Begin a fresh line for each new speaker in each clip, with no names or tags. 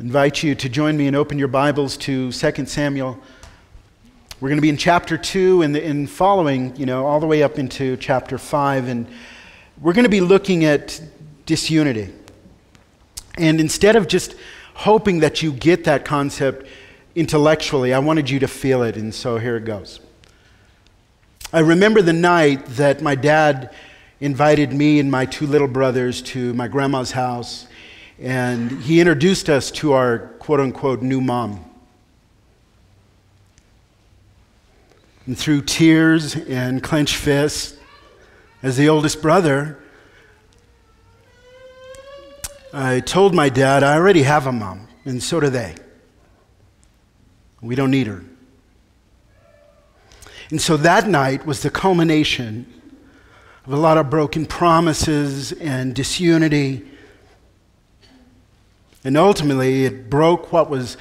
invite you to join me and open your Bibles to 2 Samuel. We're going to be in chapter 2 and, in following, you know, all the way up into chapter 5. And we're going to be looking at disunity. And instead of just hoping that you get that concept intellectually, I wanted you to feel it. And so here it goes. I remember the night that my dad invited me and my two little brothers to my grandma's house and he introduced us to our quote unquote new mom. And through tears and clenched fists, as the oldest brother, I told my dad, I already have a mom, and so do they. We don't need her. And so that night was the culmination of a lot of broken promises and disunity and ultimately, it broke what was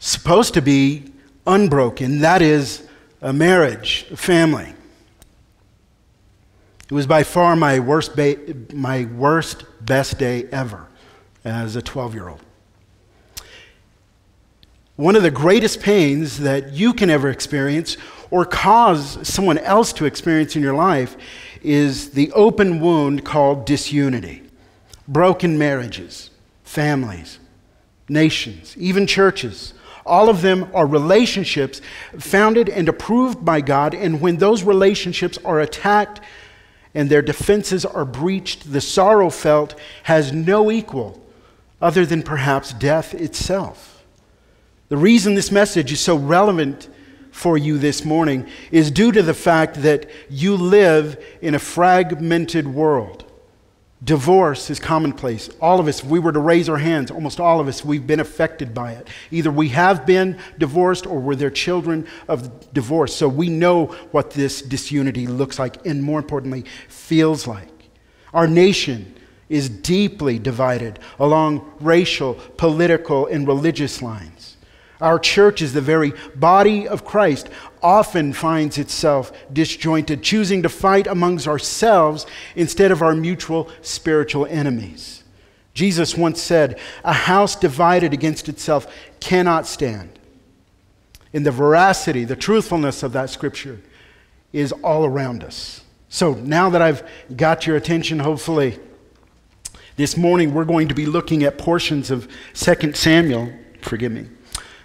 supposed to be unbroken that is, a marriage, a family. It was by far my worst, ba- my worst, best day ever as a 12 year old. One of the greatest pains that you can ever experience or cause someone else to experience in your life is the open wound called disunity, broken marriages families, nations, even churches. All of them are relationships founded and approved by God, and when those relationships are attacked and their defenses are breached, the sorrow felt has no equal other than perhaps death itself. The reason this message is so relevant for you this morning is due to the fact that you live in a fragmented world. Divorce is commonplace. All of us, if we were to raise our hands, almost all of us, we've been affected by it. Either we have been divorced or we're their children of divorce. So we know what this disunity looks like and, more importantly, feels like. Our nation is deeply divided along racial, political, and religious lines. Our church is the very body of Christ, often finds itself disjointed, choosing to fight amongst ourselves instead of our mutual spiritual enemies. Jesus once said, A house divided against itself cannot stand. In the veracity, the truthfulness of that scripture is all around us. So now that I've got your attention, hopefully, this morning we're going to be looking at portions of 2 Samuel. Forgive me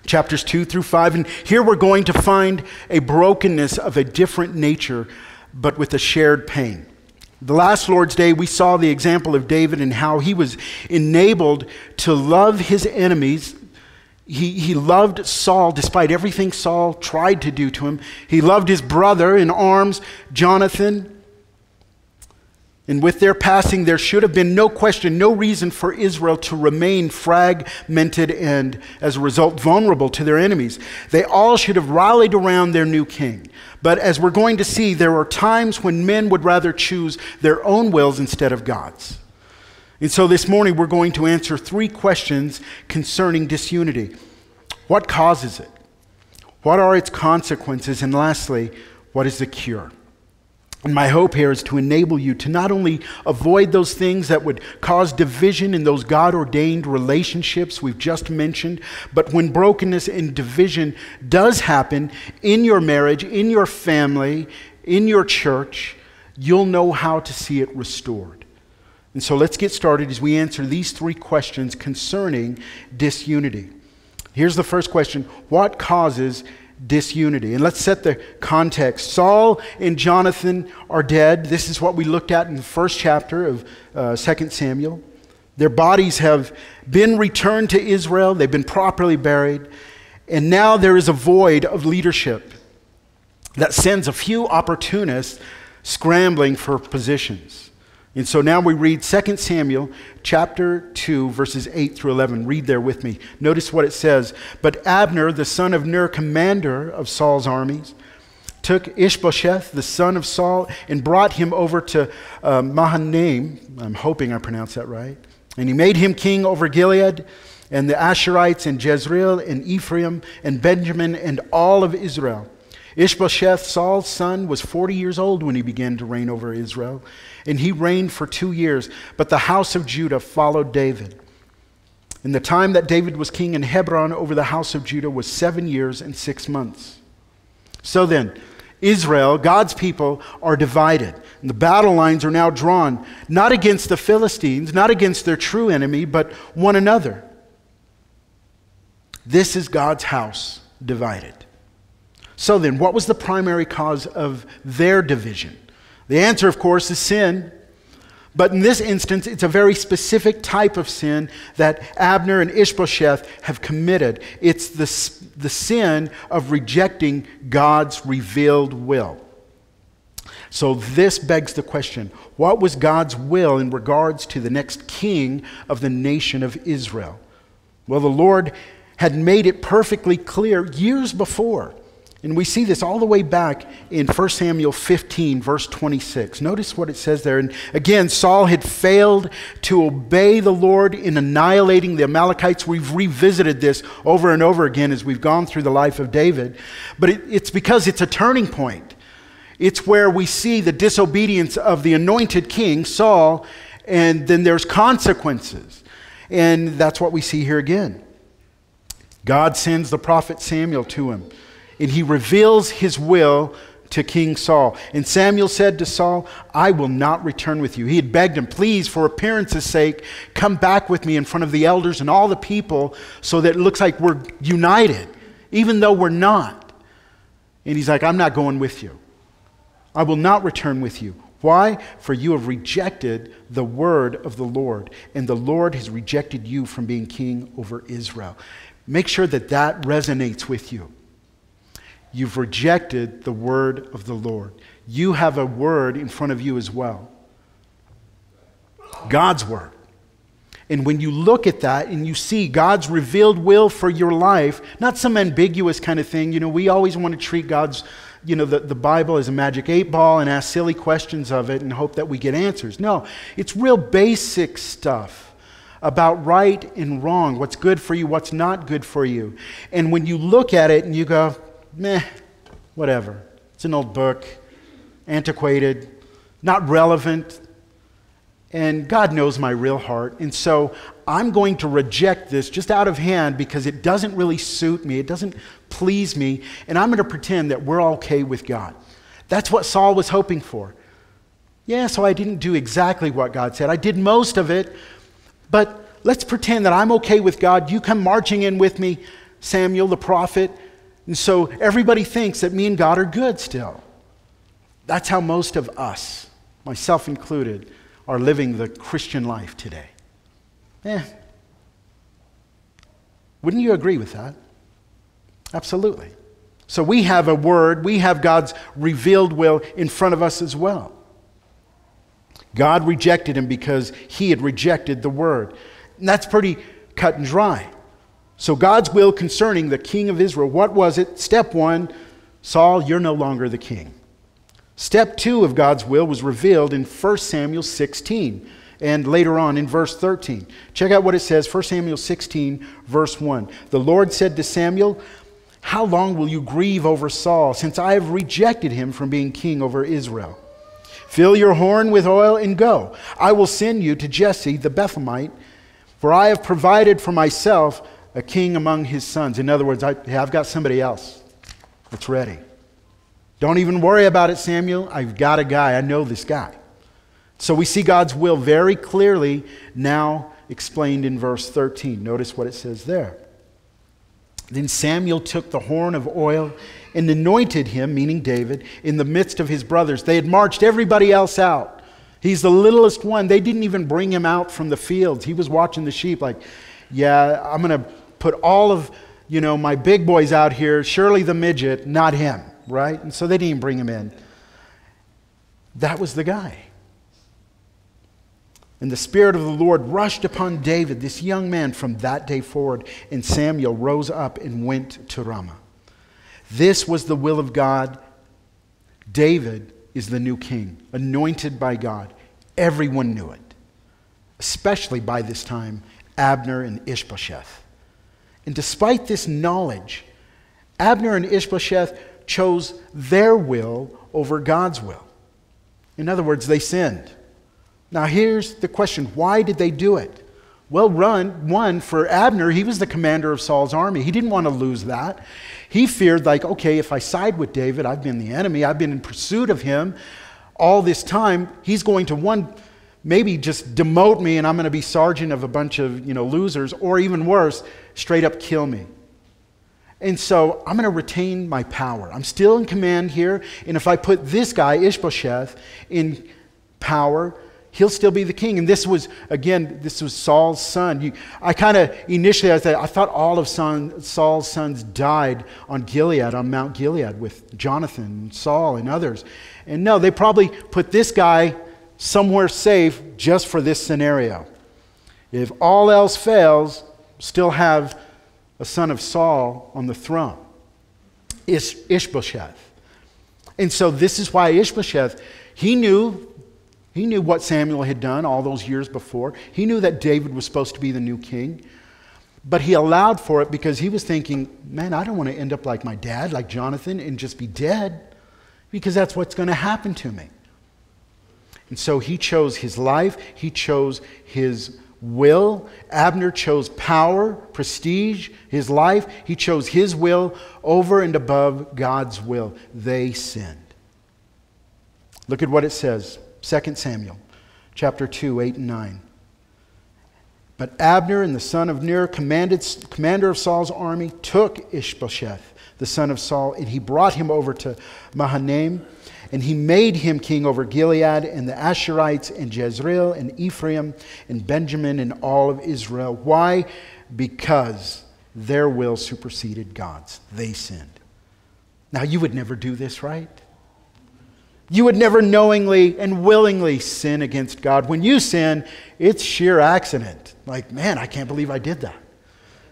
chapters 2 through 5. And here we're going to find a brokenness of a different nature, but with a shared pain. The last Lord's Day, we saw the example of David and how he was enabled to love his enemies. He, he loved Saul despite everything Saul tried to do to him. He loved his brother in arms, Jonathan. And with their passing, there should have been no question, no reason for Israel to remain fragmented and, as a result, vulnerable to their enemies. They all should have rallied around their new king. But as we're going to see, there are times when men would rather choose their own wills instead of God's. And so this morning, we're going to answer three questions concerning disunity What causes it? What are its consequences? And lastly, what is the cure? And my hope here is to enable you to not only avoid those things that would cause division in those God ordained relationships we've just mentioned, but when brokenness and division does happen in your marriage, in your family, in your church, you'll know how to see it restored. And so let's get started as we answer these three questions concerning disunity. Here's the first question What causes disunity. And let's set the context. Saul and Jonathan are dead. This is what we looked at in the first chapter of uh, 2 Samuel. Their bodies have been returned to Israel, they've been properly buried, and now there is a void of leadership that sends a few opportunists scrambling for positions. And so now we read 2 Samuel chapter 2, verses 8 through 11. Read there with me. Notice what it says. But Abner, the son of Ner, commander of Saul's armies, took Ishbosheth, the son of Saul, and brought him over to uh, Mahanaim. I'm hoping I pronounced that right. And he made him king over Gilead and the Asherites and Jezreel and Ephraim and Benjamin and all of Israel. Ishbosheth, Saul's son, was 40 years old when he began to reign over Israel and he reigned for two years. But the house of Judah followed David. And the time that David was king in Hebron over the house of Judah was seven years and six months. So then, Israel, God's people, are divided. And the battle lines are now drawn, not against the Philistines, not against their true enemy, but one another. This is God's house divided. So then, what was the primary cause of their division? The answer, of course, is sin. But in this instance, it's a very specific type of sin that Abner and Ishbosheth have committed. It's the, the sin of rejecting God's revealed will. So this begs the question what was God's will in regards to the next king of the nation of Israel? Well, the Lord had made it perfectly clear years before and we see this all the way back in 1 Samuel 15, verse 26. Notice what it says there. And again, Saul had failed to obey the Lord in annihilating the Amalekites. We've revisited this over and over again as we've gone through the life of David. But it, it's because it's a turning point. It's where we see the disobedience of the anointed king, Saul, and then there's consequences. And that's what we see here again. God sends the prophet Samuel to him and he reveals his will to King Saul. And Samuel said to Saul, I will not return with you. He had begged him, please, for appearance's sake, come back with me in front of the elders and all the people so that it looks like we're united, even though we're not. And he's like, I'm not going with you. I will not return with you. Why? For you have rejected the word of the Lord, and the Lord has rejected you from being king over Israel. Make sure that that resonates with you. You've rejected the word of the Lord. You have a word in front of you as well God's word. And when you look at that and you see God's revealed will for your life, not some ambiguous kind of thing, you know, we always want to treat God's, you know, the, the Bible as a magic eight ball and ask silly questions of it and hope that we get answers. No, it's real basic stuff about right and wrong, what's good for you, what's not good for you. And when you look at it and you go, meh, whatever. It's an old book, antiquated, not relevant. And God knows my real heart. And so I'm going to reject this just out of hand because it doesn't really suit me. It doesn't please me. And I'm going to pretend that we're okay with God. That's what Saul was hoping for. Yeah, so I didn't do exactly what God said. I did most of it, but let's pretend that I'm okay with God. You come marching in with me, Samuel the prophet, and so everybody thinks that me and God are good still. That's how most of us, myself included, are living the Christian life today. Eh. Wouldn't you agree with that? Absolutely. So we have a word, we have God's revealed will in front of us as well. God rejected him because he had rejected the word. And that's pretty cut and dry. So, God's will concerning the king of Israel, what was it? Step one Saul, you're no longer the king. Step two of God's will was revealed in 1 Samuel 16 and later on in verse 13. Check out what it says 1 Samuel 16, verse 1. The Lord said to Samuel, How long will you grieve over Saul, since I have rejected him from being king over Israel? Fill your horn with oil and go. I will send you to Jesse the Bethlehemite, for I have provided for myself a king among his sons. In other words, I, have got somebody else that's ready. Don't even worry about it, Samuel. I've got a guy. I know this guy. So we see God's will very clearly now explained in verse 13. Notice what it says there. Then Samuel took the horn of oil and anointed him, meaning David, in the midst of his brothers. They had marched everybody else out. He's the littlest one. They didn't even bring him out from the fields. He was watching the sheep, like, yeah, I'm going to put all of, you know, my big boys out here, Shirley the midget, not him, right? And so they didn't bring him in. That was the guy. And the Spirit of the Lord rushed upon David, this young man, from that day forward. And Samuel rose up and went to Ramah. This was the will of God. David is the new king, anointed by God. Everyone knew it, especially by this time, Abner and Ishbosheth. And despite this knowledge, Abner and Ishbosheth chose their will over God's will. In other words, they sinned. Now, here's the question why did they do it? Well, run, one, for Abner, he was the commander of Saul's army. He didn't want to lose that. He feared, like, okay, if I side with David, I've been the enemy, I've been in pursuit of him all this time. He's going to, one, maybe just demote me and I'm going to be sergeant of a bunch of, you know, losers, or even worse, straight up kill me. And so I'm going to retain my power. I'm still in command here. And if I put this guy, Ishbosheth, in power, he'll still be the king. And this was, again, this was Saul's son. You, I kind of initially, I, thought, I thought all of son, Saul's sons died on Gilead, on Mount Gilead, with Jonathan, Saul, and others. And no, they probably put this guy somewhere safe just for this scenario. If all else fails, still have a son of Saul on the throne, Ish- Ishbosheth. And so this is why Ishbosheth, he knew he knew what Samuel had done all those years before. He knew that David was supposed to be the new king. But he allowed for it because he was thinking, man, I don't want to end up like my dad, like Jonathan, and just be dead because that's what's going to happen to me. And so he chose his life, he chose his will. Abner chose power, prestige, his life. He chose his will over and above God's will. They sinned. Look at what it says 2 Samuel chapter 2, 8 and 9. But Abner and the son of Ner, commander of Saul's army, took Ishbosheth, the son of Saul, and he brought him over to Mahanaim, and he made him king over Gilead and the Asherites and Jezreel and Ephraim and Benjamin and all of Israel. Why? Because their will superseded God's. They sinned. Now, you would never do this, right? You would never knowingly and willingly sin against God. When you sin, it's sheer accident. Like, man, I can't believe I did that.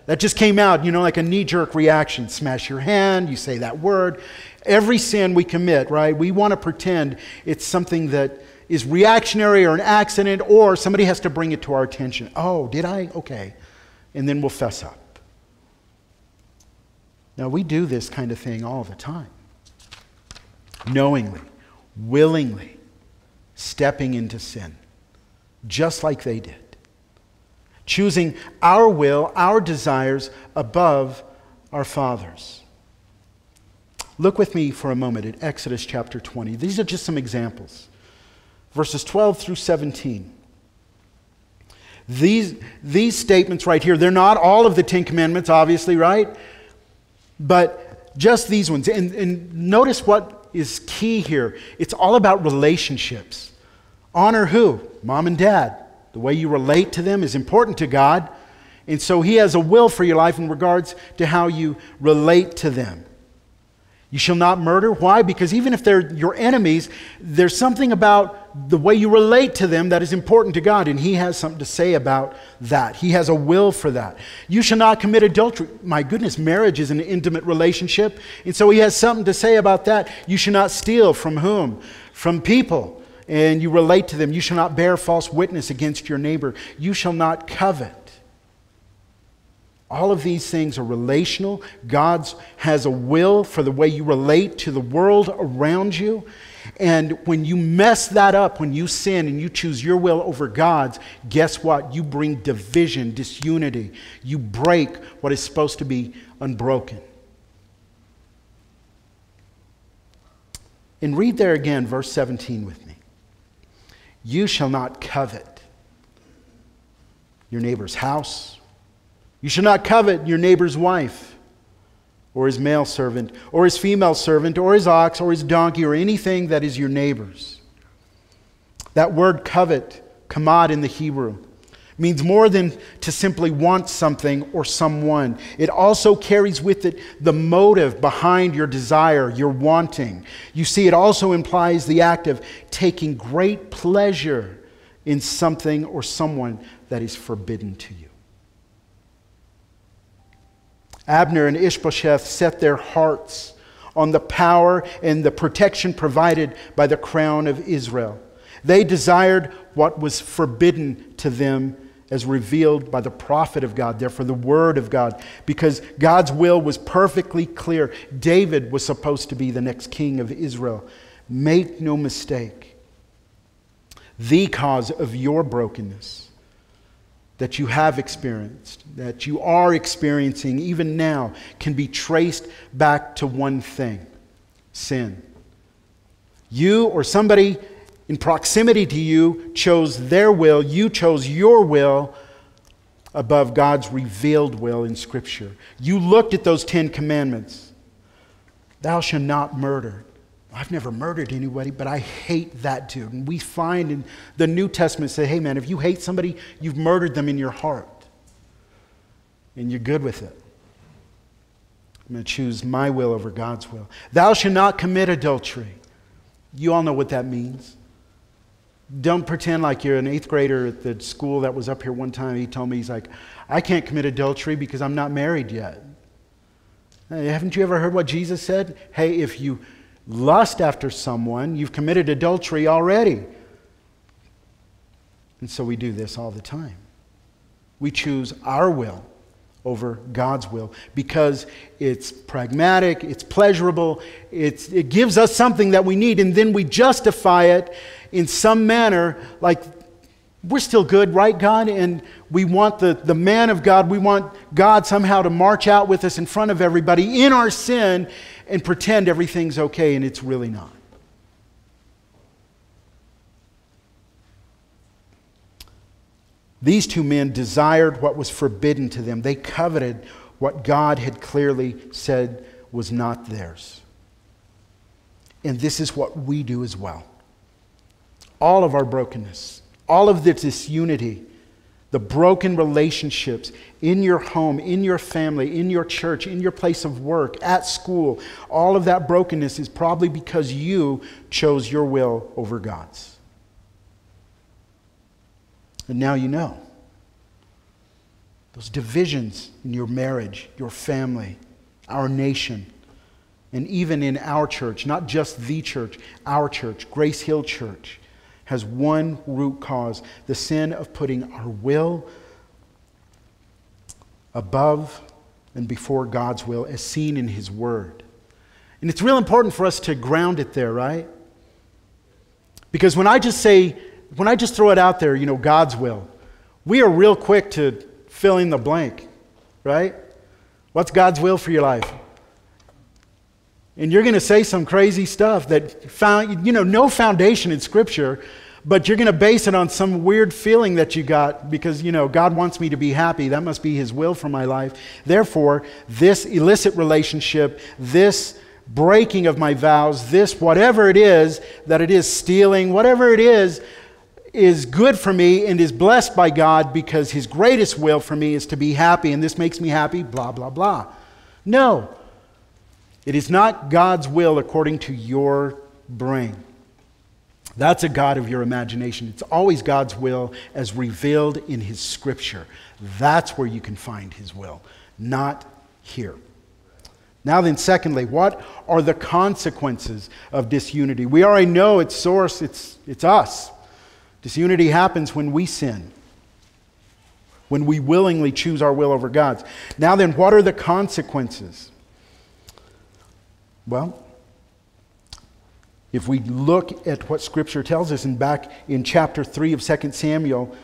That just came out, you know, like a knee jerk reaction. Smash your hand, you say that word. Every sin we commit, right? We want to pretend it's something that is reactionary or an accident, or somebody has to bring it to our attention. Oh, did I? Okay. And then we'll fess up. Now, we do this kind of thing all the time knowingly willingly stepping into sin, just like they did. Choosing our will, our desires above our Father's. Look with me for a moment at Exodus chapter 20. These are just some examples. Verses 12 through 17. These, these statements right here, they're not all of the Ten Commandments, obviously, right? But just these ones. And, and notice what is key here. It's all about relationships. Honor who? Mom and dad. The way you relate to them is important to God. And so He has a will for your life in regards to how you relate to them. You shall not murder. Why? Because even if they're your enemies, there's something about the way you relate to them that is important to God, and He has something to say about that. He has a will for that. You shall not commit adultery. My goodness, marriage is an intimate relationship, and so He has something to say about that. You shall not steal from whom? From people, and you relate to them. You shall not bear false witness against your neighbor. You shall not covet. All of these things are relational. God has a will for the way you relate to the world around you. And when you mess that up, when you sin and you choose your will over God's, guess what? You bring division, disunity. You break what is supposed to be unbroken. And read there again, verse 17 with me. You shall not covet your neighbor's house you shall not covet your neighbor's wife, or his male servant, or his female servant, or his ox, or his donkey, or anything that is your neighbor's. That word covet, kamad in the Hebrew, means more than to simply want something or someone. It also carries with it the motive behind your desire, your wanting. You see, it also implies the act of taking great pleasure in something or someone that is forbidden to you. Abner and Ishbosheth set their hearts on the power and the protection provided by the crown of Israel. They desired what was forbidden to them as revealed by the prophet of God, therefore, the word of God, because God's will was perfectly clear. David was supposed to be the next king of Israel. Make no mistake, the cause of your brokenness that you have experienced, that you are experiencing even now, can be traced back to one thing sin. You or somebody in proximity to you chose their will, you chose your will above God's revealed will in Scripture. You looked at those Ten Commandments. Thou shalt not murder. I've never murdered anybody, but I hate that dude. And we find in the New Testament say, hey man, if you hate somebody, you've murdered them in your heart. And you're good with it. I'm going to choose my will over God's will. Thou shalt not commit adultery. You all know what that means. Don't pretend like you're an eighth grader at the school that was up here one time. He told me, he's like, I can't commit adultery because I'm not married yet. Hey, haven't you ever heard what Jesus said? Hey, if you lust after someone, you've committed adultery already. And so we do this all the time. We choose our will over God's will because it's pragmatic, it's pleasurable, it's, it gives us something that we need, and then we justify it in some manner like we're still good, right, God? And we want the, the man of God, we want God somehow to march out with us in front of everybody in our sin and pretend everything's okay, and it's really not. These two men desired what was forbidden to them. They coveted what God had clearly said was not theirs. And this is what we do as well. All of our brokenness, all of the disunity, the broken relationships in your home, in your family, in your church, in your place of work, at school, all of that brokenness is probably because you chose your will over God's. And now you know. Those divisions in your marriage, your family, our nation, and even in our church, not just the church, our church, Grace Hill Church has one root cause the sin of putting our will above and before God's will as seen in His Word. And it's real important for us to ground it there, right? Because when I just say, when I just throw it out there, you know, God's will, we are real quick to fill in the blank, right? What's God's will for your life? And you're going to say some crazy stuff that found, you know, no foundation in Scripture, but you're going to base it on some weird feeling that you got because, you know, God wants me to be happy. That must be His will for my life. Therefore, this illicit relationship, this breaking of my vows, this whatever it is that it is stealing, whatever it is, is good for me and is blessed by God because His greatest will for me is to be happy, and this makes me happy, blah, blah, blah. No. It is not God's will according to your brain. That's a God of your imagination. It's always God's will as revealed in His Scripture. That's where you can find His will, not here. Now, then, secondly, what are the consequences of disunity? We already know its source, it's, it's us. Disunity happens when we sin, when we willingly choose our will over God's. Now, then, what are the consequences? Well, if we look at what Scripture tells us, and back in chapter 3 of 2 Samuel,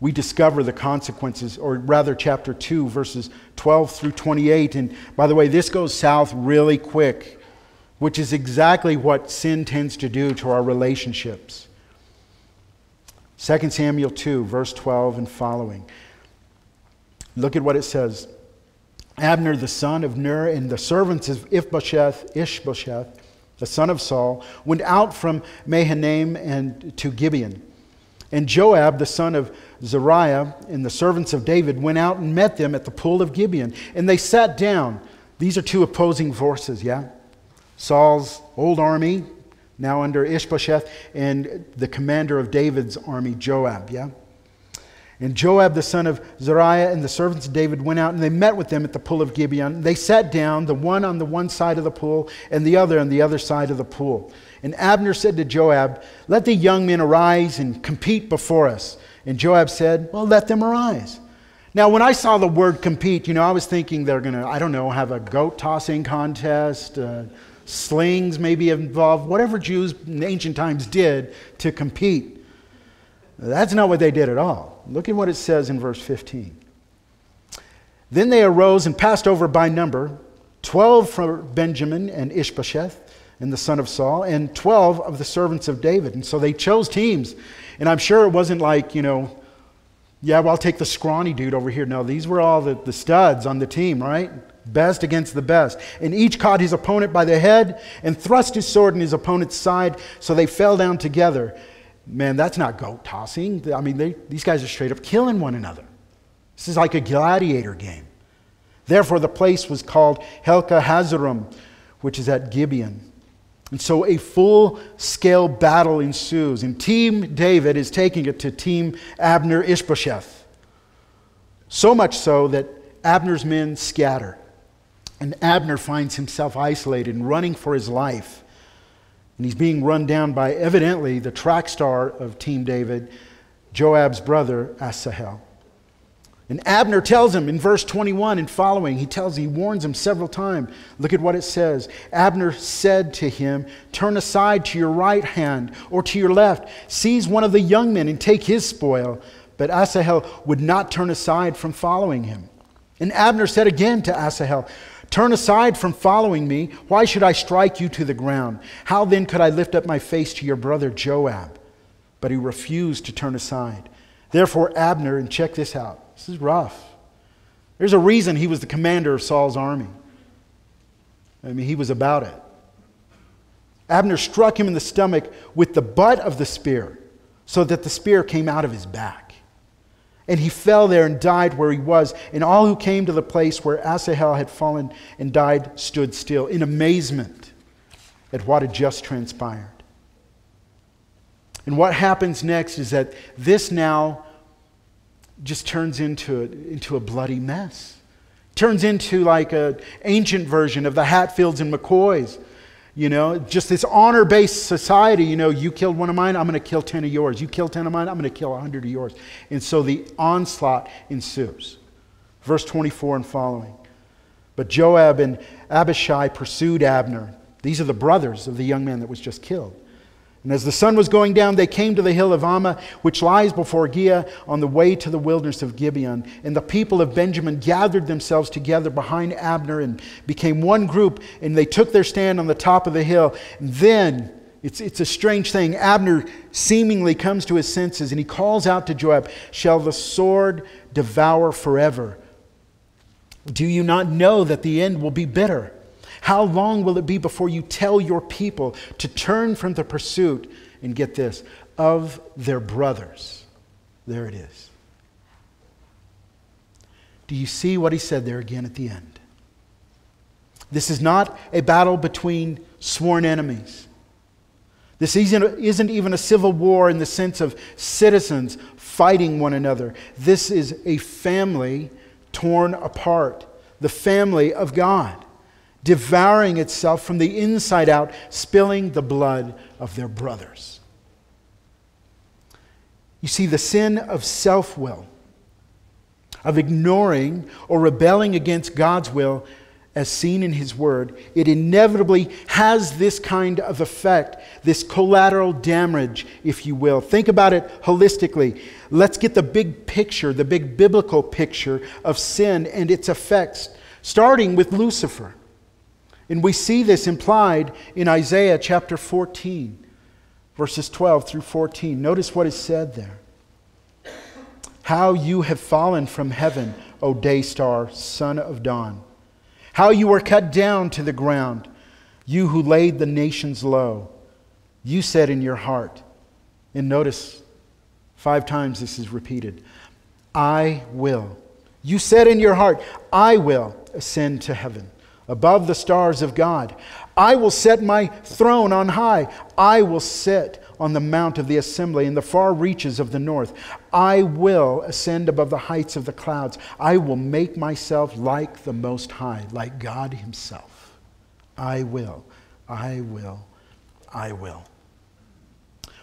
we discover the consequences, or rather, chapter 2, verses 12 through 28. And by the way, this goes south really quick, which is exactly what sin tends to do to our relationships. 2 Samuel 2, verse 12 and following. Look at what it says. Abner, the son of Ner, and the servants of Ishbosheth, Ishbosheth, the son of Saul, went out from Mahanaim and to Gibeon. And Joab, the son of Zeruiah, and the servants of David went out and met them at the pool of Gibeon. And they sat down. These are two opposing forces, yeah? Saul's old army, now under Ishbosheth, and the commander of David's army, Joab, yeah? And Joab the son of Zeruiah and the servants of David went out and they met with them at the pool of Gibeon. They sat down, the one on the one side of the pool and the other on the other side of the pool. And Abner said to Joab, Let the young men arise and compete before us. And Joab said, Well, let them arise. Now, when I saw the word compete, you know, I was thinking they're going to, I don't know, have a goat tossing contest, uh, slings maybe involved, whatever Jews in ancient times did to compete. That's not what they did at all. look at what it says in verse 15. Then they arose and passed over by number, 12 from Benjamin and Ishbosheth and the son of Saul, and 12 of the servants of David. And so they chose teams. And I'm sure it wasn't like, you know, yeah, well, I'll take the scrawny dude over here. No, these were all the, the studs on the team, right? Best against the best. And each caught his opponent by the head and thrust his sword in his opponent's side, so they fell down together. Man, that's not goat tossing. I mean, they, these guys are straight up killing one another. This is like a gladiator game. Therefore, the place was called Helka Hazarim, which is at Gibeon. And so a full scale battle ensues, and Team David is taking it to Team Abner Ishbosheth. So much so that Abner's men scatter, and Abner finds himself isolated and running for his life. And he's being run down by, evidently, the track star of Team David, Joab's brother, Asahel. And Abner tells him in verse 21 and following, he tells, he warns him several times. Look at what it says. Abner said to him, Turn aside to your right hand or to your left, seize one of the young men and take his spoil. But Asahel would not turn aside from following him. And Abner said again to Asahel, Turn aside from following me. Why should I strike you to the ground? How then could I lift up my face to your brother Joab? But he refused to turn aside. Therefore, Abner, and check this out, this is rough. There's a reason he was the commander of Saul's army. I mean, he was about it. Abner struck him in the stomach with the butt of the spear, so that the spear came out of his back. And he fell there and died where he was. And all who came to the place where Asahel had fallen and died stood still in amazement at what had just transpired. And what happens next is that this now just turns into a, into a bloody mess. Turns into like an ancient version of the Hatfields and McCoys. You know, just this honor based society. You know, you killed one of mine, I'm going to kill 10 of yours. You kill 10 of mine, I'm going to kill 100 of yours. And so the onslaught ensues. Verse 24 and following. But Joab and Abishai pursued Abner. These are the brothers of the young man that was just killed. And as the sun was going down, they came to the hill of Ammah, which lies before Giah on the way to the wilderness of Gibeon. And the people of Benjamin gathered themselves together behind Abner and became one group, and they took their stand on the top of the hill. And then, it's, it's a strange thing, Abner seemingly comes to his senses and he calls out to Joab, Shall the sword devour forever? Do you not know that the end will be bitter? How long will it be before you tell your people to turn from the pursuit, and get this, of their brothers? There it is. Do you see what he said there again at the end? This is not a battle between sworn enemies. This isn't, even a civil war in the sense of citizens fighting one another. This is a family torn apart, the family of God devouring itself from the inside out, spilling the blood of their brothers. You see, the sin of self will, of ignoring or rebelling against God's will, as seen in His Word, it inevitably has this kind of effect, this collateral damage, if you will. Think about it holistically. Let's get the big picture, the big biblical picture of sin and its effects, starting with Lucifer. And we see this implied in Isaiah chapter 14, verses 12 through 14. Notice what is said there. How you have fallen from heaven, O day star, son of dawn. How you were cut down to the ground, you who laid the nations low. You said in your heart, and notice five times this is repeated I will. You said in your heart, I will ascend to heaven above the stars of God. I will set my throne on high. I will sit on the mount of the assembly in the far reaches of the north. I will ascend above the heights of the clouds. I will make myself like the Most High, like God Himself. I will, I will, I will.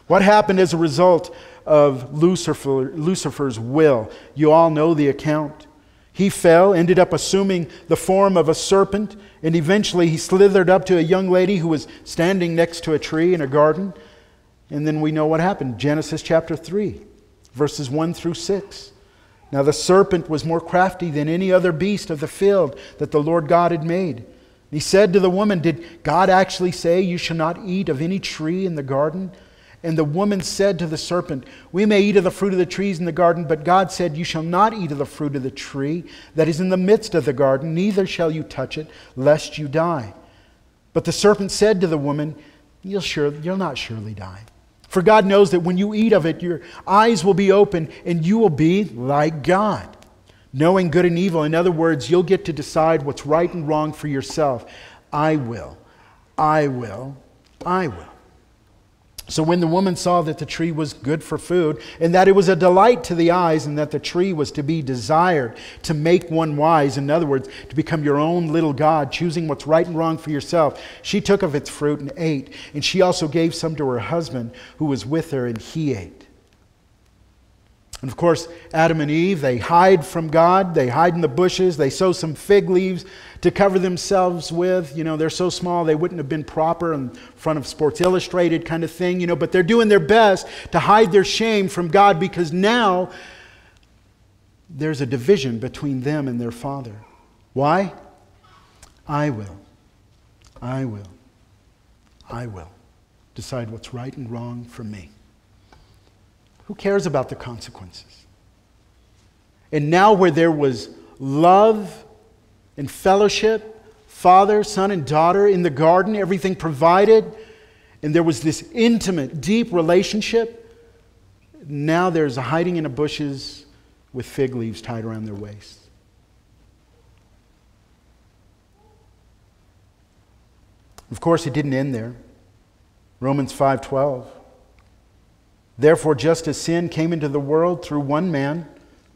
What happened as a result of Lucifer, Lucifer's will? You all know the account. He fell, ended up assuming the form of a serpent, and eventually he slithered up to a young lady who was standing next to a tree in a garden. And then we know what happened Genesis chapter 3. verses 1 through 6. Now the serpent was more crafty than any other beast of the field that the Lord God had made. He said to the woman, Did God actually say, You shall not eat of any tree in the garden? And the woman said to the serpent, We may eat of the fruit of the trees in the garden, but God said, You shall not eat of the fruit of the tree that is in the midst of the garden, neither shall you touch it, lest you die. But the serpent said to the woman, You'll, sure, you'll not surely die. For God knows that when you eat of it, your eyes will be open and you will be like God, knowing good and evil. In other words, you'll get to decide what's right and wrong for yourself. I will, I will, I will. So when the woman saw that the tree was good for food, and that it was a delight to the eyes, and that the tree was to be desired to make one wise, in other words, to become your own little God, choosing what's right and wrong for yourself, she took of its fruit and ate. And she also gave some to her husband who was with her, and he ate. And of course, Adam and Eve, they hide from God. They hide in the bushes. They sew some fig leaves to cover themselves with. You know, they're so small they wouldn't have been proper in front of Sports Illustrated kind of thing, you know, but they're doing their best to hide their shame from God because now there's a division between them and their father. Why? I will. I will. I will decide what's right and wrong for me. Who cares about the consequences? And now, where there was love and fellowship, father, son, and daughter in the garden, everything provided, and there was this intimate, deep relationship, now there's a hiding in the bushes with fig leaves tied around their waists. Of course, it didn't end there. Romans 5:12 Therefore, just as sin came into the world through one man,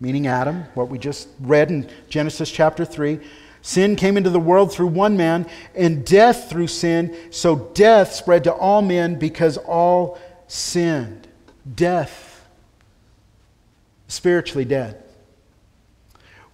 meaning Adam, what we just read in Genesis chapter 3, sin came into the world through one man, and death through sin, so death spread to all men because all sinned. Death, spiritually dead.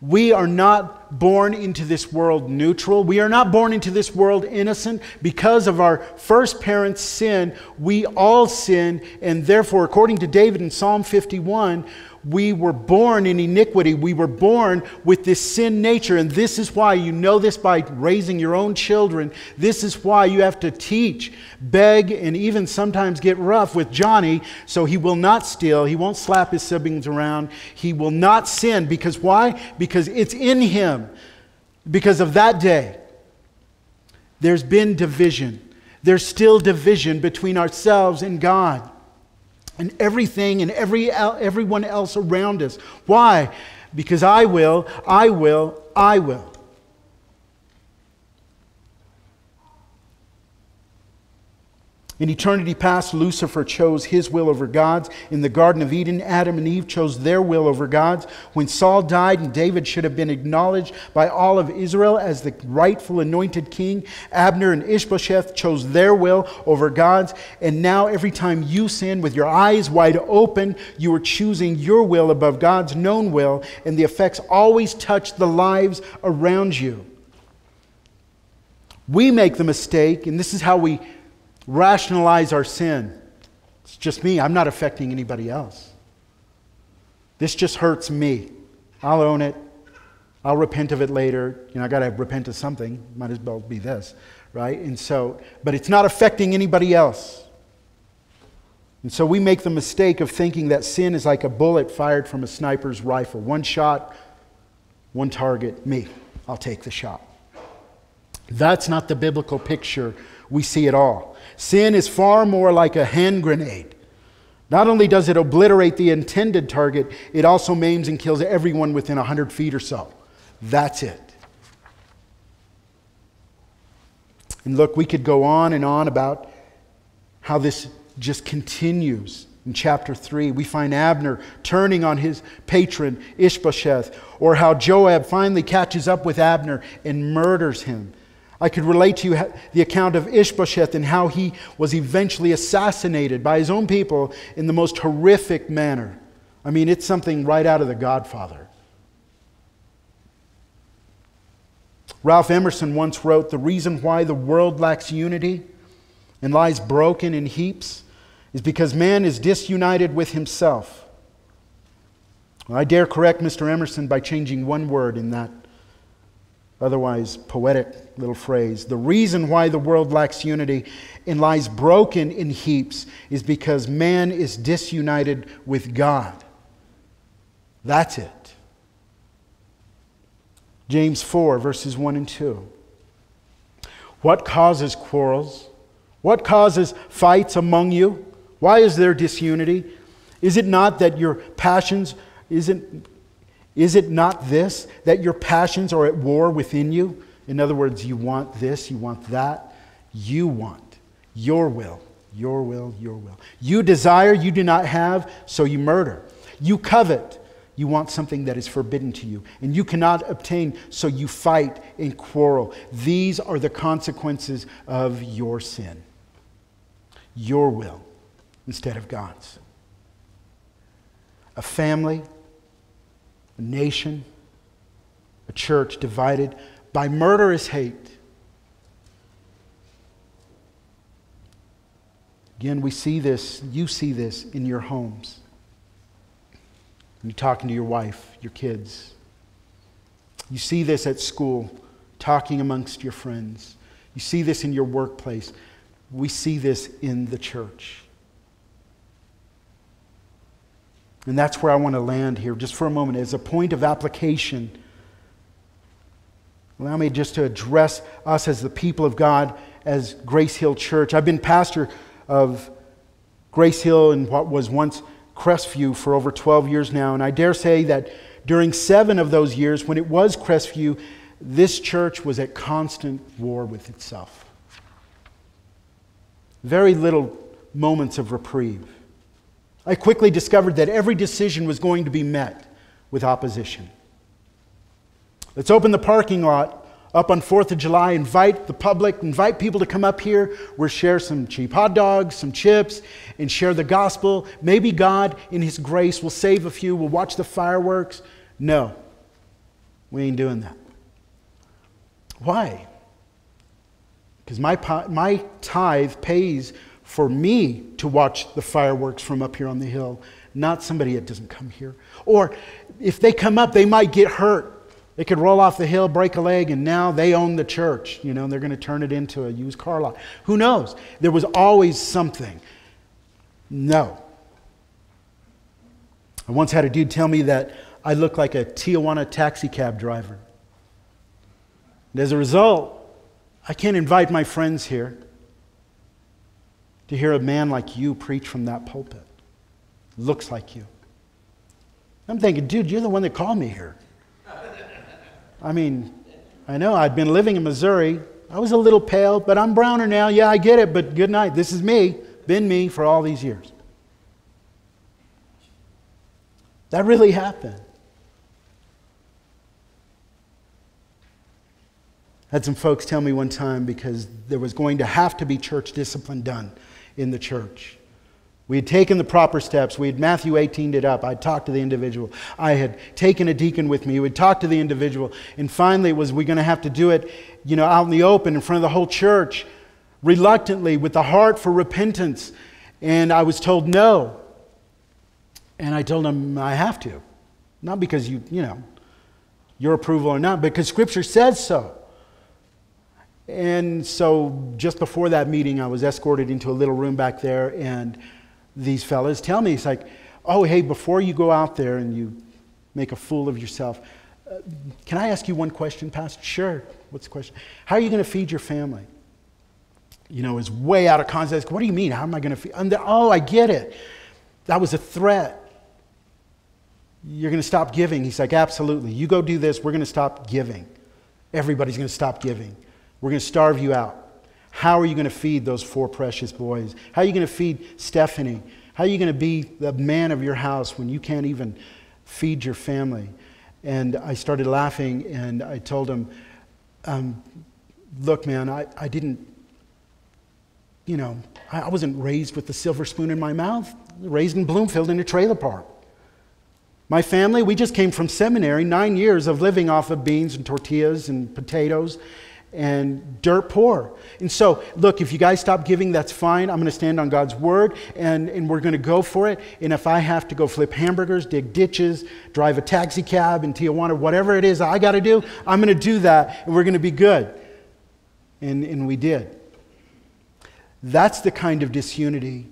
We are not born into this world neutral. We are not born into this world innocent. Because of our first parents' sin, we all sin, and therefore, according to David in Psalm 51, we were born in iniquity. We were born with this sin nature. And this is why you know this by raising your own children. This is why you have to teach, beg, and even sometimes get rough with Johnny so he will not steal. He won't slap his siblings around. He will not sin. Because why? Because it's in him. Because of that day, there's been division. There's still division between ourselves and God and everything and every, everyone else around us. Why? Because I will, I will, I will. In eternity past, Lucifer chose his will over God's. In the Garden of Eden, Adam and Eve chose their will over God's. When Saul died and David should have been acknowledged by all of Israel as the rightful anointed king, Abner and Ishbosheth chose their will over God's. And now, every time you sin with your eyes wide open, you are choosing your will above God's known will, and the effects always touch the lives around you. We make the mistake, and this is how we rationalize our sin. It's just me. I'm not affecting anybody else. This just hurts me. I'll own it. I'll repent of it later. You know, I got to repent of something. Might as well be this, right? And so, but it's not affecting anybody else. And so we make the mistake of thinking that sin is like a bullet fired from a sniper's rifle. One shot, one target, me. I'll take the shot. That's not the biblical picture we see at all. Sin is far more like a hand grenade. Not only does it obliterate the intended target, it also maims and kills everyone within 100 feet or so. That's it. And look, we could go on and on about how this just continues. In chapter 3, we find Abner turning on his patron Ishbosheth, or how Joab finally catches up with Abner and murders him. I could relate to you the account of Ishbosheth and how he was eventually assassinated by his own people in the most horrific manner. I mean, it's something right out of The Godfather. Ralph Emerson once wrote The reason why the world lacks unity and lies broken in heaps is because man is disunited with himself. Well, I dare correct Mr. Emerson by changing one word in that otherwise poetic little phrase. The reason why the world lacks unity and lies broken in heaps is because man is disunited with God. That's it. James 4, verses 1 and 2. What causes quarrels? What causes fights among you? Why is there disunity? Is it not that your passions, isn't, is it not this, that your passions are at war within you? In other words, you want this, you want that. You want your will, your will, your will. You desire, you do not have, so you murder. You covet, you want something that is forbidden to you, and you cannot obtain, so you fight and quarrel. These are the consequences of your sin your will instead of God's. A family, a nation, a church divided by murderous hate. Again, we see this, you see this in your homes. You're talking to your wife, your kids. You see this at school, talking amongst your friends. You see this in your workplace we see this in the church. And that's where I want to land here, just for a moment, as a point of application. Allow me just to address us as the people of God, as Grace Hill Church. I've been pastor of Grace Hill in what was once Crestview for over 12 years now, and I dare say that during seven of those years, when it was Crestview, this church was at constant war with itself very little moments of reprieve. I quickly discovered that every decision was going to be met with opposition. Let's open the parking lot up on 4th of July, invite the public, invite people to come up here. We'll share some cheap hot dogs, some chips, and share the gospel. Maybe God, in His grace, will save a few. We'll watch the fireworks. No, we ain't doing that. Why? Because my, my tithe pays for me to watch the fireworks from up here on the hill, not somebody that doesn't come here. Or if they come up, they might get hurt. They could roll off the hill, break a leg, and now they own the church. You know, and they're going to turn it into a used car lot. Who knows? There was always something. No. I once had a dude tell me that I look like a Tijuana taxi cab driver. And as a result, I can't invite my friends here to hear a man like you preach from that pulpit. Looks like you. I'm thinking, dude, you're the one that called me here. I mean, I know I'd been living in Missouri. I was a little pale, but I'm browner now. Yeah, I get it, but good night. This is me, been me for all these years. That really happened. had some folks tell me one time because there was going to have to be church discipline done in the church. We had taken the proper steps. We had Matthew 18'd it up. I'd talked to the individual. I had taken a deacon with me who would talk to the individual. And finally, was we going to have to do it, you know, out in the open in front of the whole church, reluctantly, with the heart for repentance. And I was told no. And I told him I have to. Not because you, you know, your approval or not, but because Scripture says so. And so just before that meeting, I was escorted into a little room back there, and these fellas tell me, it's like, oh, hey, before you go out there and you make a fool of yourself, uh, can I ask you one question, Pastor? Sure. What's the question? How are you going to feed your family? You know, is way out of context. What do you mean? How am I going to feed? oh, I get it. That was a threat. You're going to stop giving. He's like, absolutely. You go do this. We're going to stop giving. Everybody's going to stop giving. We're going to starve you out. How are you going to feed those four precious boys? How are you going to feed Stephanie? How are you going to be the man of your house when you can't even feed your family? And I started laughing and I told him, um, Look, man, I, I didn't, you know, I, I wasn't raised with the silver spoon in my mouth, raised in Bloomfield in a trailer park. My family, we just came from seminary, nine years of living off of beans and tortillas and potatoes and dirt poor. And so, look, if you guys stop giving, that's fine. I'm going to stand on God's word and, and we're going to go for it. And if I have to go flip hamburgers, dig ditches, drive a taxi cab in Tijuana, whatever it is I got to do, I'm going to do that and we're going to be good. And, and we did. That's the kind of disunity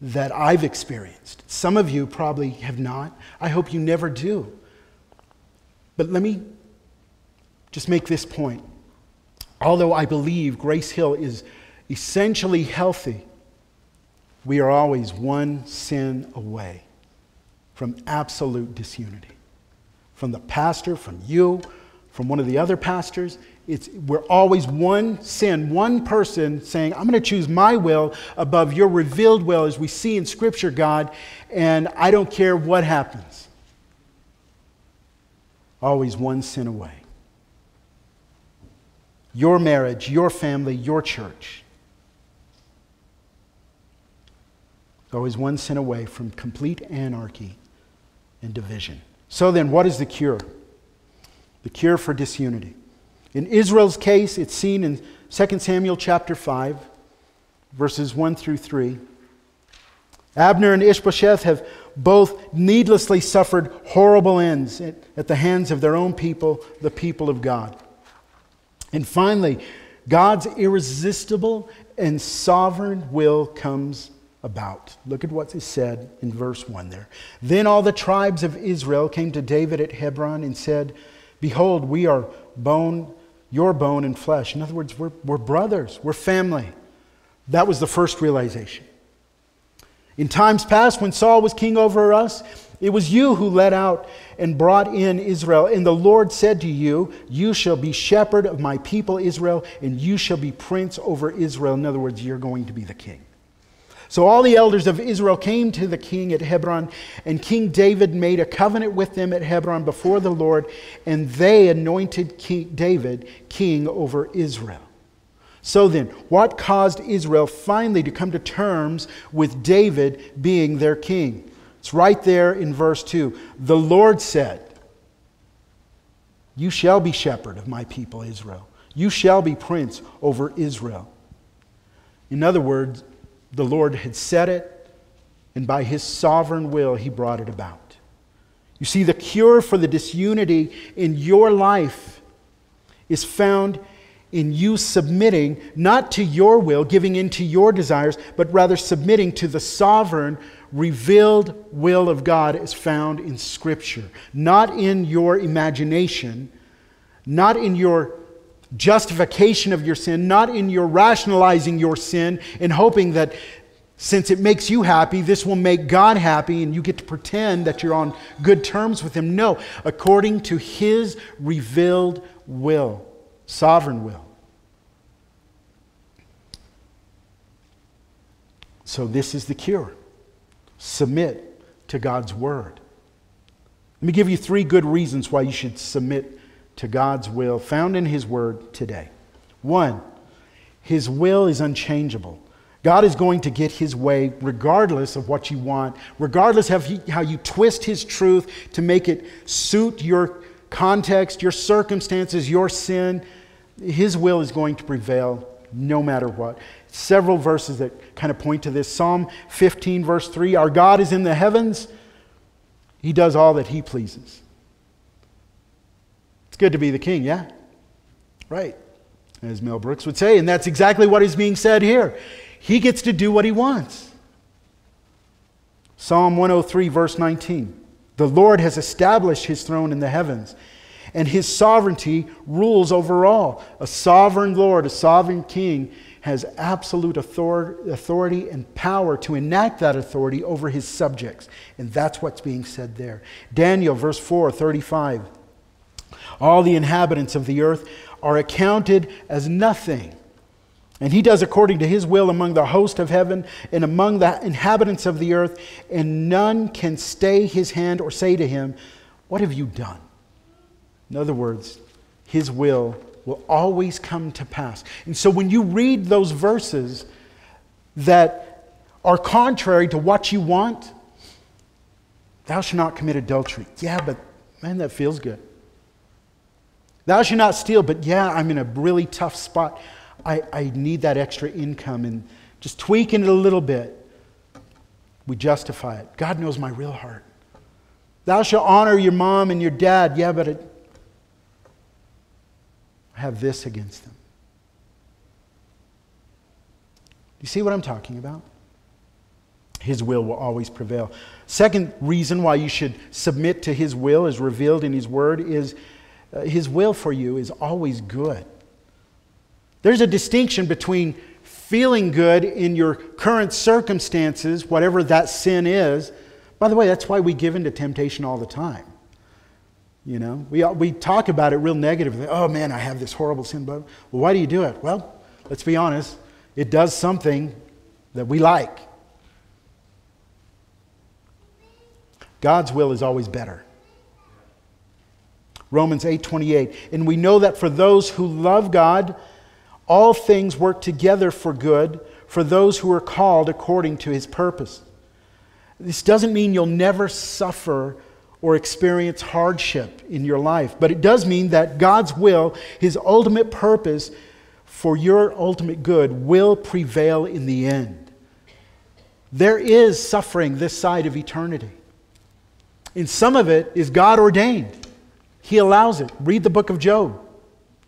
that I've experienced. Some of you probably have not. I hope you never do. But let me just make this point. Although I believe Grace Hill is essentially healthy, we are always one sin away from absolute disunity. From the pastor, from you, from one of the other pastors. It's, we're always one sin, one person saying, I'm going to choose my will above your revealed will as we see in Scripture, God, and I don't care what happens. Always one sin away your marriage, your family, your church. It's always one sin away from complete anarchy and division. So then, what is the cure? The cure for disunity. In Israel's case, it's seen in 2 Samuel chapter 5, verses 1 through 3. Abner and Ishbosheth have both needlessly suffered horrible ends at the hands of their own people, the people of God. And finally, God's irresistible and sovereign will comes about. Look at what is said in verse 1 there. Then all the tribes of Israel came to David at Hebron and said, Behold, we are bone, your bone and flesh. In other words, we're, we're brothers, we're family. That was the first realization. In times past, when Saul was king over us, it was you who led out and brought in Israel. And the Lord said to you, You shall be shepherd of my people Israel, and you shall be prince over Israel. In other words, you're going to be the king. So all the elders of Israel came to the king at Hebron, and King David made a covenant with them at Hebron before the Lord, and they anointed king David king over Israel. So then, what caused Israel finally to come to terms with David being their king? It's right there in verse 2. The Lord said, You shall be shepherd of my people Israel. You shall be prince over Israel. In other words, the Lord had said it, and by his sovereign will, he brought it about. You see, the cure for the disunity in your life is found in you submitting not to your will, giving in to your desires, but rather submitting to the sovereign revealed will of God is found in Scripture, not in your imagination, not in your justification of your sin, not in your rationalizing your sin and hoping that since it makes you happy, this will make God happy and you get to pretend that you're on good terms with Him. No, according to His revealed will, sovereign will. So, this is the cure submit to God's word. Let me give you three good reasons why you should submit to God's will found in His word today. One, His will is unchangeable. God is going to get His way regardless of what you want, regardless of how you twist His truth to make it suit your context, your circumstances, your sin. His will is going to prevail no matter what. Several verses that kind of point to this. Psalm 15, verse 3 Our God is in the heavens, He does all that He pleases. It's good to be the king, yeah? Right. As Mel Brooks would say, and that's exactly what is being said here. He gets to do what he wants. Psalm 103, verse 19. The Lord has established his throne in the heavens, and his sovereignty rules over all. A sovereign Lord, a sovereign king, has absolute authority and power to enact that authority over his subjects. And that's what's being said there. Daniel, verse 4, 35. All the inhabitants of the earth are accounted as nothing. And he does according to his will among the host of heaven and among the inhabitants of the earth, and none can stay his hand or say to him, What have you done? In other words, his will will always come to pass. And so when you read those verses that are contrary to what you want, thou shalt not commit adultery. Yeah, but man, that feels good. Thou shalt not steal, but yeah, I'm in a really tough spot. I, I need that extra income and just tweaking it a little bit. We justify it. God knows my real heart. Thou shalt honor your mom and your dad. Yeah, but it, have this against them. You see what I'm talking about? His will will always prevail. Second reason why you should submit to His will, as revealed in His Word, is uh, His will for you is always good. There's a distinction between feeling good in your current circumstances, whatever that sin is. By the way, that's why we give in to temptation all the time. You know, we, we talk about it real negatively. Oh man, I have this horrible sin. But well, why do you do it? Well, let's be honest. It does something that we like. God's will is always better. Romans 8:28 and we know that for those who love God all things work together for good for those who are called according to his purpose. This doesn't mean you'll never suffer or experience hardship in your life, but it does mean that God's will, his ultimate purpose for your ultimate good will prevail in the end. There is suffering this side of eternity. And some of it is God ordained. He allows it. Read the book of Job.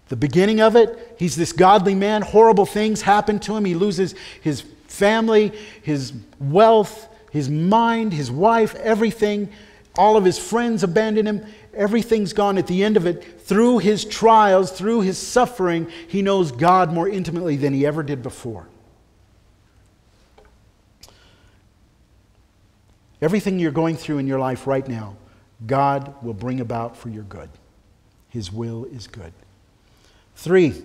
The beginning of it, he's this godly man. Horrible things happen to him. He loses his family, his wealth, his mind, his wife, everything. All of his friends abandon him. Everything's gone. At the end of it, through his trials, through his suffering, he knows God more intimately than he ever did before. Everything you're going through in your life right now, God will bring about for your good. His will is good. Three,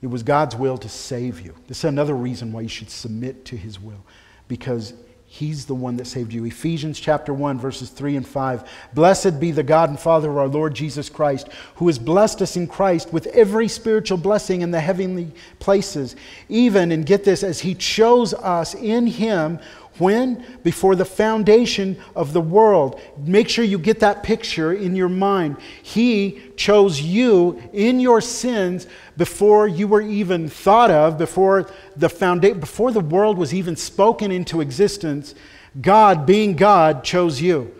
it was God's will to save you. This is another reason why you should submit to his will, because he's the one that saved you. Ephesians chapter 1, verses 3 and 5. Blessed be the God and Father of our Lord Jesus Christ, who has blessed us in Christ with every spiritual blessing in the heavenly places, even, and get this, as he chose us in him when? Before the foundation of the world. Make sure you get that picture in your mind. He chose you in your sins before you were even thought of, before the foundation, before the world was even spoken into existence. God, being God, chose you.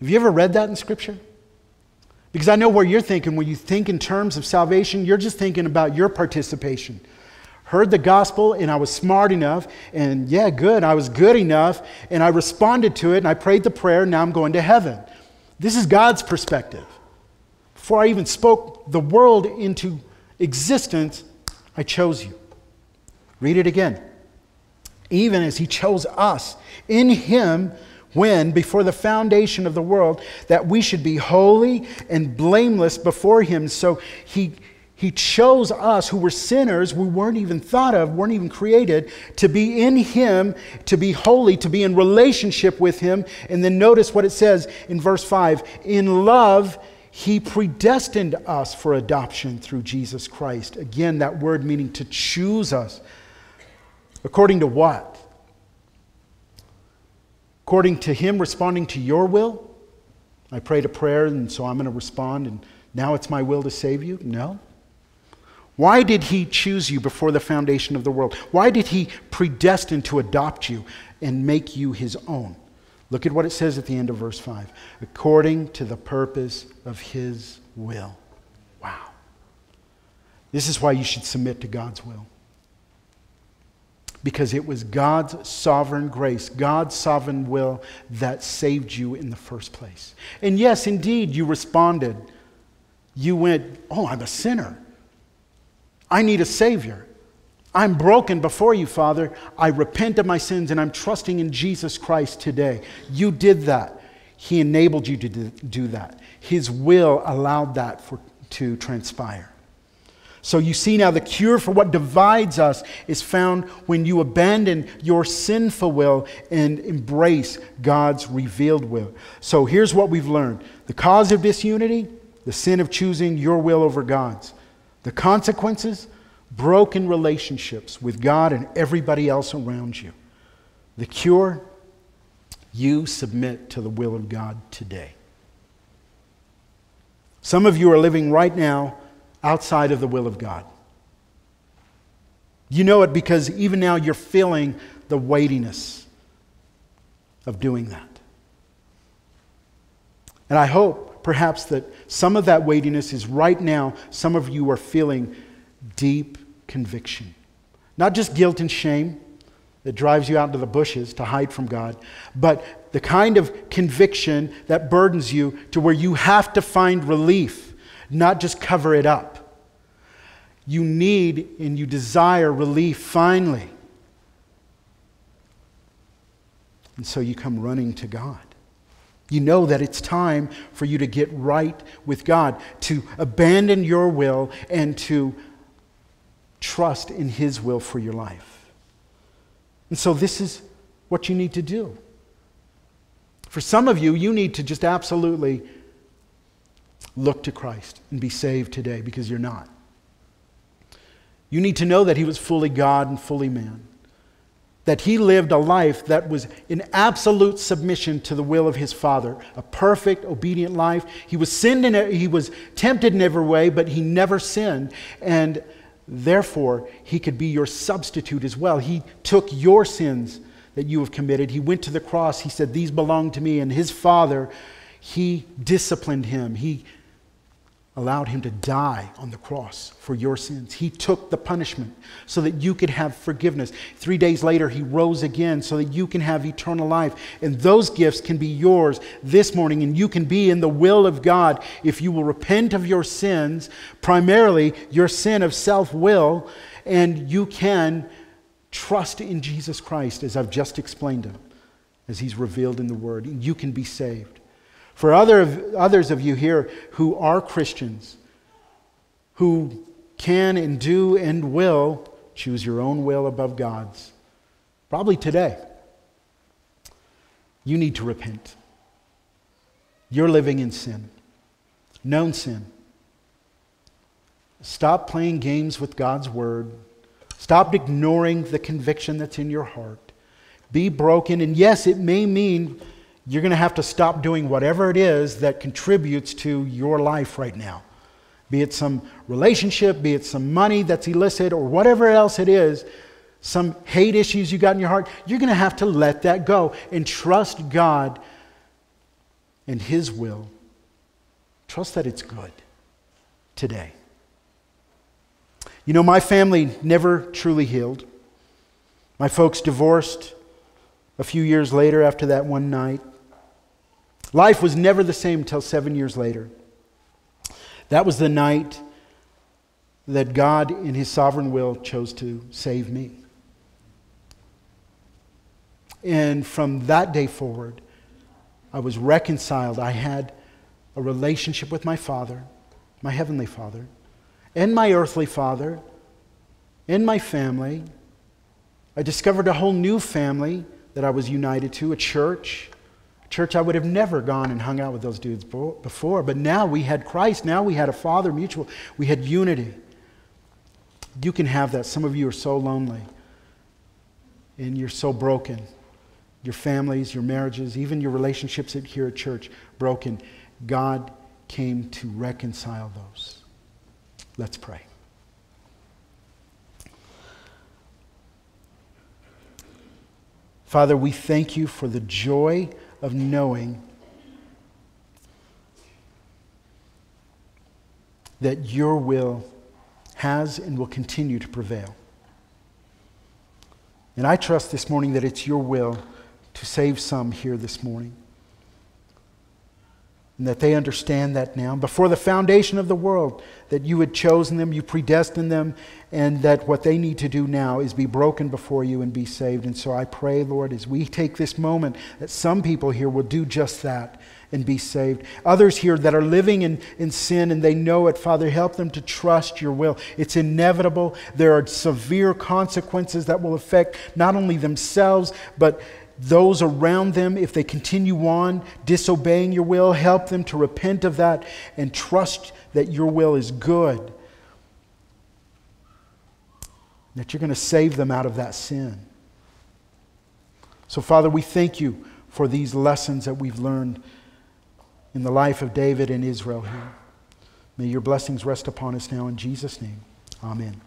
Have you ever read that in Scripture? Because I know where you're thinking. When you think in terms of salvation, you're just thinking about your participation heard the gospel and I was smart enough and yeah, good, I was good enough and I responded to it and I prayed the prayer, and now I'm going to heaven. This is God's perspective. Before I even spoke the world into existence, I chose you. Read it again. Even as He chose us in Him when, before the foundation of the world, that we should be holy and blameless before Him. So He he chose us who were sinners, we weren't even thought of, weren't even created, to be in Him, to be holy, to be in relationship with Him. And then notice what it says in verse 5 In love, He predestined us for adoption through Jesus Christ. Again, that word meaning to choose us. According to what? According to Him responding to your will? I prayed a prayer, and so I'm going to respond, and now it's my will to save you? No. Why did he choose you before the foundation of the world? Why did he predestine to adopt you and make you his own? Look at what it says at the end of verse 5 according to the purpose of his will. Wow. This is why you should submit to God's will. Because it was God's sovereign grace, God's sovereign will that saved you in the first place. And yes, indeed, you responded. You went, Oh, I'm a sinner. I need a Savior. I'm broken before you, Father. I repent of my sins and I'm trusting in Jesus Christ today. You did that. He enabled you to do that. His will allowed that for, to transpire. So you see now the cure for what divides us is found when you abandon your sinful will and embrace God's revealed will. So here's what we've learned the cause of disunity, the sin of choosing your will over God's. The consequences? Broken relationships with God and everybody else around you. The cure? You submit to the will of God today. Some of you are living right now outside of the will of God. You know it because even now you're feeling the weightiness of doing that. And I hope perhaps that some of that weightiness is right now, some of you are feeling deep conviction. Not just guilt and shame that drives you out into the bushes to hide from God, but the kind of conviction that burdens you to where you have to find relief, not just cover it up. You need and you desire relief finally. And so you come running to God. You know that it's time for you to get right with God, to abandon your will and to trust in His will for your life. And so this is what you need to do. For some of you, you need to just absolutely look to Christ and be saved today because you're not. You need to know that He was fully God and fully man that he lived a life that was in absolute submission to the will of his father a perfect obedient life. He was sinned in he was tempted in every way but he never sinned and therefore he could be your substitute as well. He took your sins that you have committed. He went to the cross. He said these belong to me. And his father he disciplined him. He allowed him to die on the cross for your sins. He took the punishment so that you could have forgiveness. Three days later, he rose again so that you can have eternal life. And those gifts can be yours this morning, and you can be in the will of God if you will repent of your sins, primarily your sin of self will, and you can trust in Jesus Christ, as I've just explained him, as he's revealed in the Word. You can be saved. For other others of you here who are Christians, who can and do and will choose your own will above God's, probably today, you need to repent. You're living in sin, known sin. Stop playing games with God's word. Stop ignoring the conviction that's in your heart. Be broken. And yes, it may mean you're going to have to stop doing whatever it is that contributes to your life right now. Be it some relationship, be it some money that's illicit, or whatever else it is, some hate issues you got in your heart, you're going to have to let that go and trust God and His will. Trust that it's good today. You know, my family never truly healed. My folks divorced a few years later after that one night. Life was never the same until seven years later. That was the night that God, in His sovereign will, chose to save me. And from that day forward, I was reconciled. I had a relationship with my Father, my Heavenly Father, and my earthly Father, and my family. I discovered a whole new family that I was united to, a church Church, I would have never gone and hung out with those dudes before, but now we had Christ. Now we had a Father mutual. We had unity. You can have that. Some of you are so lonely and you're so broken. Your families, your marriages, even your relationships here at church, broken. God came to reconcile those. Let's pray. Father, we thank you for the joy of knowing that your will has and will continue to prevail. And I trust this morning that it's your will to save some here this morning and that they understand that now. Before the foundation of the world, that you had chosen them, you predestined them, and that what they need to do now is be broken before you and be saved. And so I pray, Lord, as we take this moment, that some people here will do just that and be saved. Others here that are living in, in sin and they know it, Father, help them to trust your will. It's inevitable. There are severe consequences that will affect not only themselves, but those around them, if they continue on disobeying your will, help them to repent of that and trust that your will is good. That you're going to save them out of that sin. So, Father, we thank you for these lessons that we've learned in the life of David and Israel here. May your blessings rest upon us now in Jesus' name. Amen.